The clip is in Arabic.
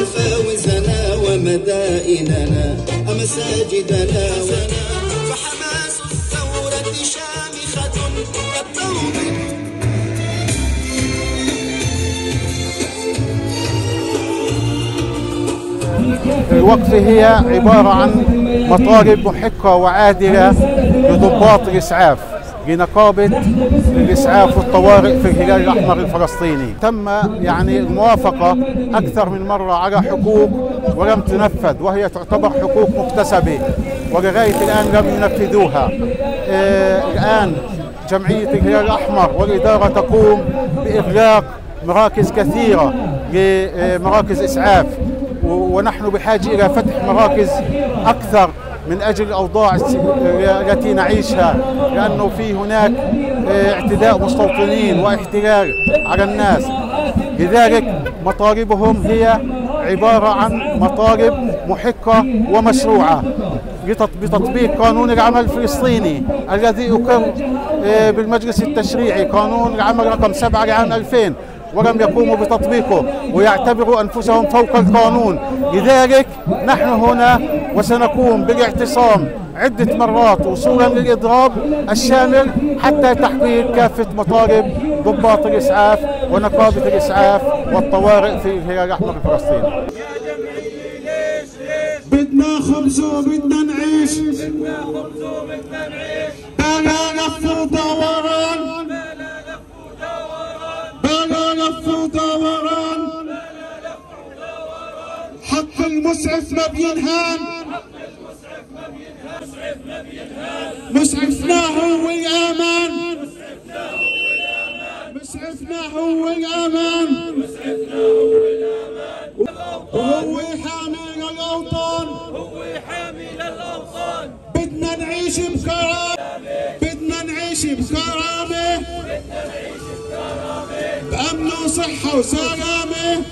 مفاوزنا ومدائننا ومساجدنا الثورة شامخة الوقفة هي عبارة عن مطالب محقة وعادلة لضباط الإسعاف لنقابة الإسعاف والطوارئ في الهلال الأحمر الفلسطيني. تم يعني الموافقة أكثر من مرة على حقوق ولم تنفذ وهي تعتبر حقوق مكتسبة ولغاية الآن لم ينفذوها. آه الآن جمعية الهلال الأحمر والإدارة تقوم بإغلاق مراكز كثيرة لمراكز إسعاف ونحن بحاجة إلى فتح مراكز أكثر من أجل الأوضاع التي نعيشها لأنه في هناك اعتداء مستوطنين واحتلال على الناس. لذلك مطالبهم هي عبارة عن مطالب محقة ومشروعة بتطبيق قانون العمل الفلسطيني الذي أقر بالمجلس التشريعي قانون العمل رقم 7 لعام 2000 ولم يقوموا بتطبيقه ويعتبروا أنفسهم فوق القانون. لذلك نحن هنا وسنقوم بالاعتصام عدة مرات وصولا للإضراب الشامل حتى تحقيق كافة مطالب ضباط الإسعاف ونقابة الإسعاف والطوارئ في الهلال الأحمر الفلسطيني بدنا خبز وبدنا نعيش. بلا لف ودوران حق المسعف ما بينهان مسعفنا هو الأمان مسعفنا هو الأمان وهو حامل الأوطان هو حامل الأوطان بدنا نعيش بكرامة. بدنا نعيش بكرامة. بأمن وصحة وسلامة.